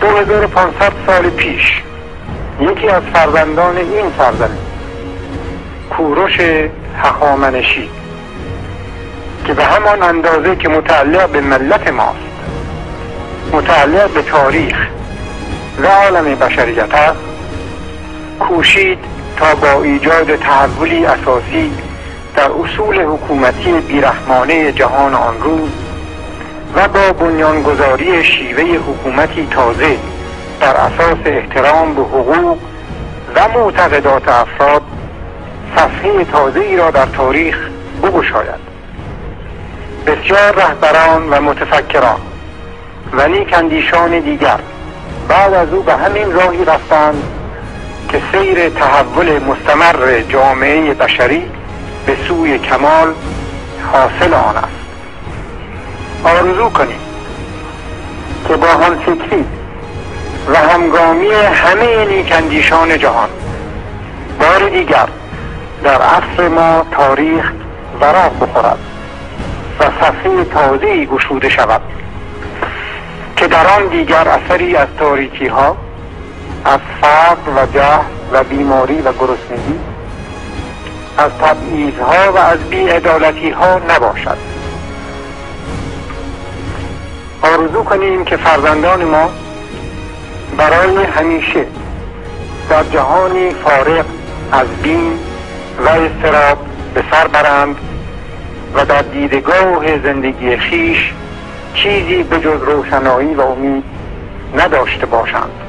2500 سال پیش یکی از فرزندان این سرزمین کوروش هخامنشی که به همان اندازه که متعلق به ملت ماست متعلق به تاریخ و عالم بشریت است کوشید تا با ایجاد تحولی اساسی در اصول حکومتی بیرحمانه جهان آن روز و با بنیانگذاری شیوه حکومتی تازه در اساس احترام به حقوق و معتقدات افراد صفحه تازه ای را در تاریخ بگشاید. بسیار رهبران و متفکران و نیکندیشان دیگر بعد از او به همین راهی رفتند که سیر تحول مستمر جامعه بشری به سوی کمال حاصل آن است. آرزو کنیم که با هم فکری و همگامی همه نیکندیشان جهان بار دیگر در عصر ما تاریخ ورق بخورد و صفحه تازه گشوده شود که در آن دیگر اثری از تاریکی ها از فقر و جه و بیماری و گرسنگی از تبعیض ها و از بیعدالتی ها نباشد. آرزو کنیم که فرزندان ما برای همیشه در جهانی فارغ از بین و استراب به سر برند و در دیدگاه زندگی خیش چیزی به جز روشنایی و امید نداشته باشند.